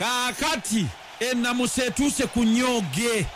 kaakati enamusa etuuse ku nyooge